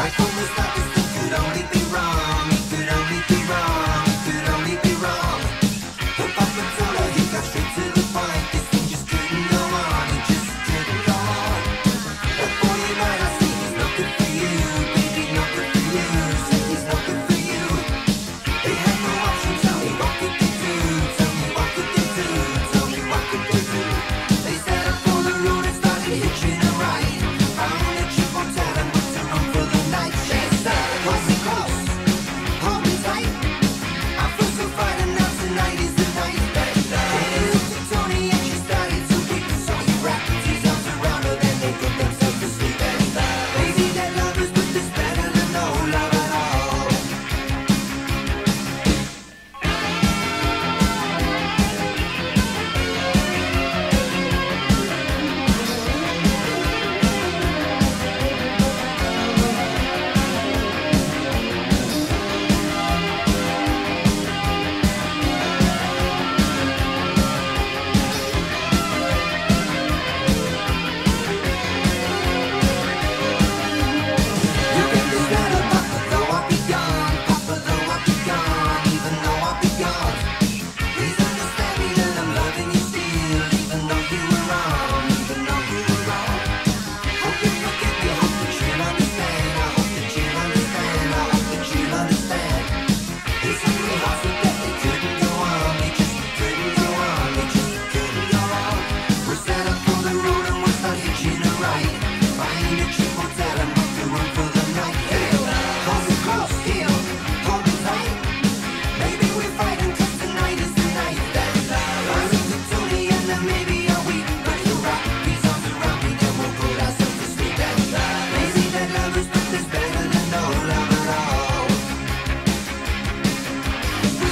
Vai está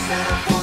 myself